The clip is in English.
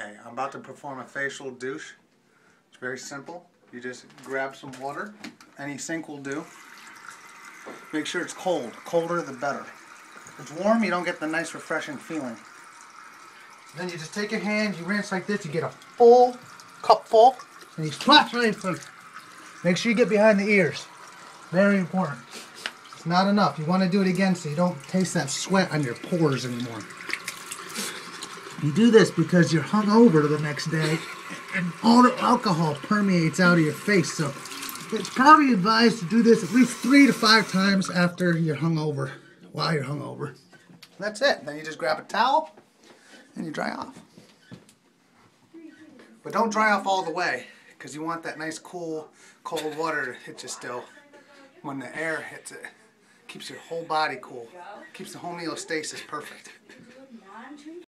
Okay, I'm about to perform a facial douche. It's very simple. You just grab some water. Any sink will do. Make sure it's cold. Colder the better. If it's warm, you don't get the nice refreshing feeling. Then you just take your hand, you rinse like this, you get a full cup full, and you splash right in front. Make sure you get behind the ears. Very important. It's not enough. You want to do it again so you don't taste that sweat on your pores anymore. You do this because you're hungover the next day and all the alcohol permeates out of your face. So it's probably advised to do this at least three to five times after you're hungover, while you're hungover. That's it. Then you just grab a towel and you dry off. But don't dry off all the way because you want that nice cool cold water to hit you still when the air hits it. Keeps your whole body cool. Keeps the homeostasis perfect.